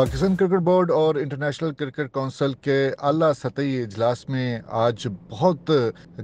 Pakistan cricket board और international cricket council के अला सतही इजलास में आज बहुत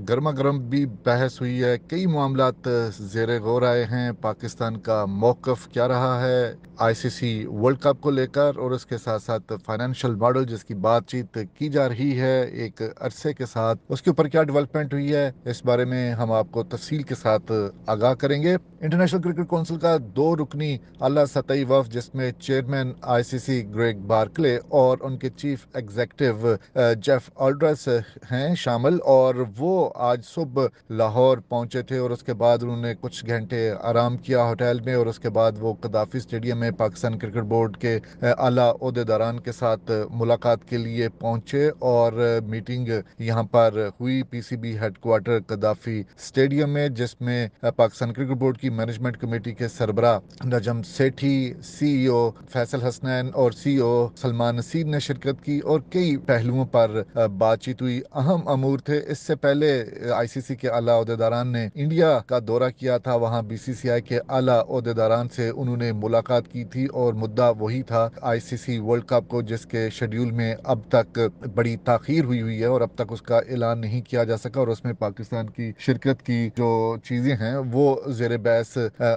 गर्मा गर्म भी बहस हुई है। कई मामला जेर गौर आए हैं। पाकिस्तान का मौकफ क्या रहा है? आईसीसी वर्ल्ड कप को लेकर और उसके साथ साथ फाइनेंशियल मॉडल जिसकी बातचीत की जा रही है, एक अरसे के साथ उसके ऊपर क्या डेवलपमेंट हुई है, इस बारे में हम आपको तफसील के साथ आगाह करेंगे। इंटरनेशनल क्रिकेट काउंसिल का दो रुकनी अला सतही वफ, जिसमें चेयरमैन आईसीसी ग्रेग बार्कले और उनके चीफ एग्जेक्टिव जेफ ऑल्ड्रस हैं शामिल और वो आज सुबह लाहौर पहुँचे थे और उसके बाद उन्होंने कुछ घंटे आराम किया होटल में और उसके बाद वो कदाफी स्टेडियम में पाकिस्तान क्रिकेट बोर्ड के आला अहदेदारान के साथ मुलाकात के लिए पहुँचे और मीटिंग यहाँ पर हुई पीसीबी हेडक्वार्टर कदाफी स्टेडियम में जिसमें पाकिस्तान क्रिकेट बोर्ड की मैनेजमेंट कमेटी के सरबरा नजम सेठी सीईओ फैसल हसनैन और सीईओ सलमान नसीर ने शिरकत की और कई पहलुओं पर बातचीत हुई। अहम अमूर थे। इससे पहले आईसीसी के आला अहदेदारान ने इंडिया का दौरा किया था। वहाँ बीसीसीआई के आला अहदेदारान से उन्होंने मुलाकात की थी और मुद्दा वही था, आईसीसी वर्ल्ड कप को, जिसके शेड्यूल में अब तक बड़ी ताखीर हुई हुई है और अब तक उसका ऐलान नहीं किया जा सका और उसमें पाकिस्तान की शिरकत की जो चीज़ें हैं, वो जेर बहस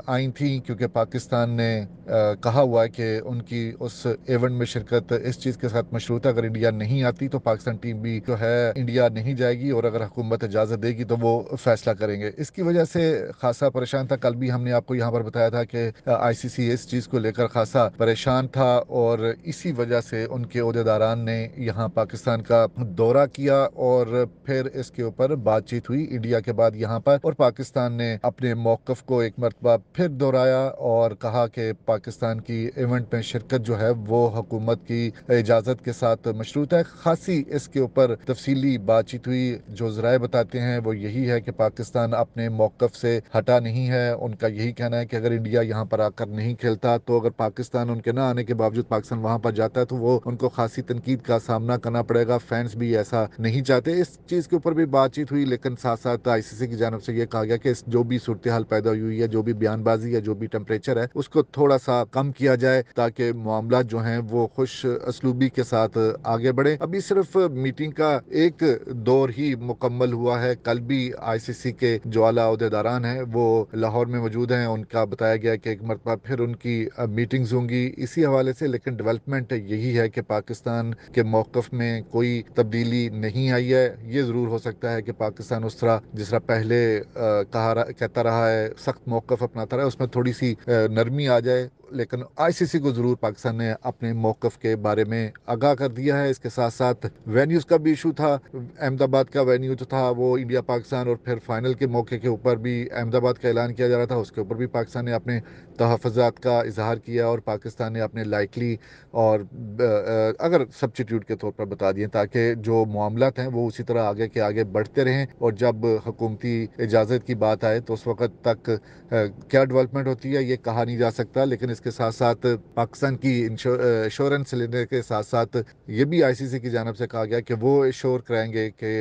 आई थी। क्योंकि पाकिस्तान ने कहा हुआ है कि उनकी उस इवेंट में शिरकत इस चीज़ के साथ मशरूत अगर इंडिया नहीं आती तो पाकिस्तान टीम भी जो है इंडिया नहीं जाएगी और अगर हुकूमत इजाज़त देगी तो वो फैसला करेंगे। इसकी वजह से खासा परेशान था। कल भी हमने आपको यहाँ पर बताया था कि आईसीसी इस चीज़ को लेकर खासा परेशान था और इसी वजह से उनके अहदेदारान ने यहाँ पाकिस्तान का दौरा किया और फिर इसके ऊपर बातचीत हुई इंडिया के बाद यहाँ पर और पाकिस्तान ने अपने मौकफ को एक मरतबा फिर दोहराया और कहा कि पाकिस्तान की इवेंट में शिरकत जो है वो हुकूमत की इजाज़त के साथ मशरूत है। खासी इसके ऊपर तफसीली बातचीत हुई। जो जराए बताते हैं, वो यही है कि पाकिस्तान अपने मौक़ से हटा नहीं है। उनका यही कहना है कि अगर इंडिया यहाँ पर आकर नहीं खेलता तो अगर पाकिस्तान उनके ना आने के बावजूद पाकिस्तान वहाँ पर जाता है तो वो उनको खासी तनकीद का सामना करना पड़ेगा। फैंस भी ऐसा नहीं चाहते। इस चीज़ के ऊपर भी बातचीत हुई, लेकिन साथ साथ आईसीसी की जानब से ये कहा गया कि जो भी सूरत हाल पैदा हुई है, जो भी बयानबाजी है, जो भी टेम्परेचर है, उसको थोड़ा सा कम किया जाए, ताकि मामला जो हैं, वो खुश असलूबी के साथ आगे बढ़े। अभी सिर्फ़ मीटिंग का एक दौर ही मुकम्मल हुआ है। कल भी आईसीसी के जो आला अहदेदारान हैं, वो लाहौर में मौजूद हैं। उनका बताया गया कि एक मरतबा फिर उनकी मीटिंग्स होंगी। इसी हवाले से लेकिन डेवलपमेंट यही है कि पाकिस्तान के मौकफ में कोई तब्दीली नहीं आई है। ये ज़रूर हो सकता है कि पाकिस्तान उस तरह, जिस तरह पहले कहा कहता रहा है, सख्त मौकफ अपनाता रहा है, उसमें थोड़ी सी नरमी आ जाए। लेकिन आईसीसी को ज़रूर पाकिस्तान ने अपने मौक़ के बारे में आगाह कर दिया है। इसके साथ साथ वेन्यूज़ का भी इशू था। अहमदाबाद का वेन्यू जो था, वो इंडिया पाकिस्तान और फिर फाइनल के मौके के ऊपर भी अहमदाबाद का ऐलान किया जा रहा था। उसके ऊपर भी पाकिस्तान ने अपने तहफ़ात का इजहार किया और पाकिस्तान ने अपने लाइकली और अगर सब्सिट्यूट के तौर पर बता दिए ताकि जो मामला हैं वो उसी तरह आगे के आगे बढ़ते रहें और जब हुकूमती इजाज़त की बात आए तो उस वक़्त तक क्या डेवलपमेंट होती है, ये कहा नहीं जा सकता। लेकिन इसके साथ साथ पाकिस्तान की इंश्योरेंस लेने के साथ साथ ये भी आईसीसी की जानब से कहा गया कि वो इंश्योर कराएँगे कि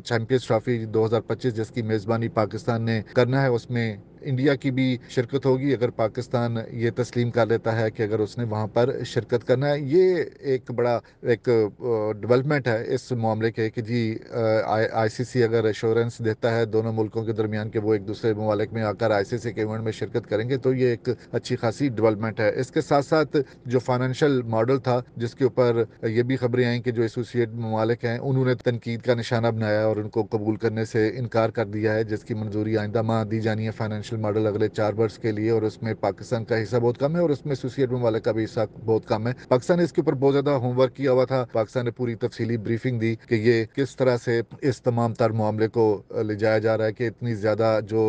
चैंपियंस ट्रॉफी 2025 जिसकी मेज़बानी पाकिस्तान ने करना है, उसमें इंडिया की भी शिरकत होगी, अगर पाकिस्तान ये तस्लीम कर लेता है कि अगर उसने वहाँ पर शिरकत करना है। ये एक बड़ा, एक डेवलपमेंट है इस मामले के कि जी आईसीसी अगर एश्योरेंस देता है, दोनों मुल्कों के दरमियान के वो एक दूसरे ममालिक में आकर आईसीसी के इवेंट में शिरकत करेंगे तो ये एक अच्छी खासी डेवलपमेंट है। इसके साथ साथ जो फाइनेंशियल मॉडल था, जिसके ऊपर ये भी खबरें आई कि जो एसोसिएट ममालिक हैं, उन्होंने तनकीद का निशाना बनाया और उनको कबूल करने से इनकार कर दिया है, जिसकी मंजूरी आइंदा माह दी जानी है फाइनेंशियल इंटरनेशनल मॉडल अगले चार वर्ष के लिए और उसमें पाकिस्तान का हिस्सा बहुत कम है और उसमें एसोसिएट वाले का भी हिस्सा बहुत कम है। पाकिस्तान ने इसके ऊपर बहुत ज़्यादा होमवर्क किया हुआ था। पाकिस्तान ने पूरी तफसीली ब्रीफिंग दी कि ये किस तरह से इस तमाम तर मामले को ले जाया जा रहा है कि इतनी ज़्यादा जो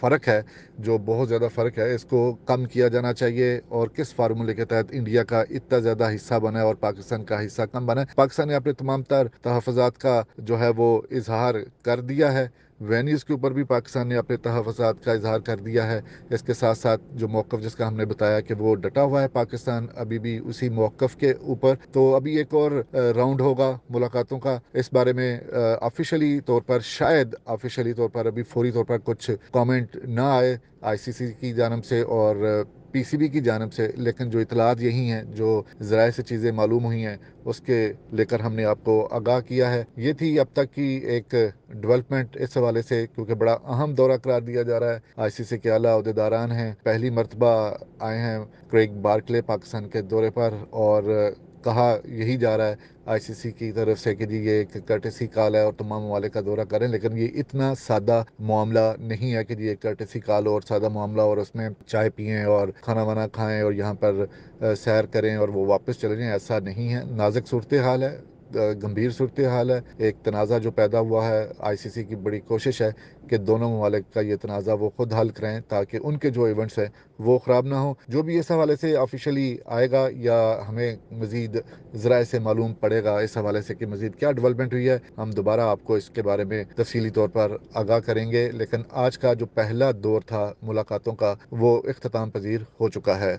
फ़र्क है, जो बहुत ज़्यादा फ़र्क है, इसको कम किया जाना चाहिए और किस फार्मूले के तहत इंडिया का इतना ज़्यादा हिस्सा बना और पाकिस्तान का हिस्सा कम बना पाकिस्तान ने अपने तमाम तर तहफात का जो है वो इजहार कर दिया है। वेन्यूज़ के ऊपर भी पाकिस्तान ने अपने तहफ़ात का इजहार कर दिया है। इसके साथ साथ जो मौक़ जिसका हमने बताया कि वो डटा हुआ है पाकिस्तान, अभी भी उसी मौक़ के ऊपर। तो अभी एक और राउंड होगा मुलाकातों का। इस बारे में ऑफिशियली तौर पर, शायद ऑफिशियली तौर पर, अभी फौरी तौर पर कुछ कमेंट ना आए आईसीसी की जानब से और पीसीबी की जानब से, लेकिन जो इतलात यही हैं, जो ज़रा से चीज़ें मालूम हुई हैं, उसके लेकर हमने आपको आगाह किया है। ये थी अब तक की एक डेवलपमेंट इस हवाले से, क्योंकि बड़ा अहम दौरा करार दिया जा रहा है। आई सी सी के अला अहदेदारान हैं, पहली मरतबा आए हैं क्रेग बार्कले, पाकिस्तान के दौरे पर, और कहा यही जा रहा है आईसीसी की तरफ़ से कि जी ये एक कर्टेसी कॉल है और तमाम ममालिक का दौरा करें, लेकिन ये इतना सादा मामला नहीं है कि जी एक कर्टेसी कॉल और सादा मामला और उसमें चाय पिएँ और खाना वाना खाएँ और यहाँ पर सैर करें और वो वापस चले जाएँ, ऐसा नहीं है। नाजुक सूरत हाल है। गंभीर सूरत हाल है। एक तनाज़ा जो पैदा हुआ है आई सी सी की बड़ी कोशिश है कि दोनों ममालिक का ये तनाज़ा वो खुद हल करें ताकि उनके जो इवेंट्स हैं वो ख़राब ना हो। जो भी इस हवाले से ऑफिशली आएगा या हमें मज़ीद ज़रा से मालूम पड़ेगा, इस हवाले से कि मज़ीद क्या डेवलपमेंट हुई है, हम दोबारा आपको इसके बारे में तफसीली तौर पर आगाह करेंगे। लेकिन आज का जो पहला दौर था मुलाकातों का, वो अख्ताम पजीर हो चुका है।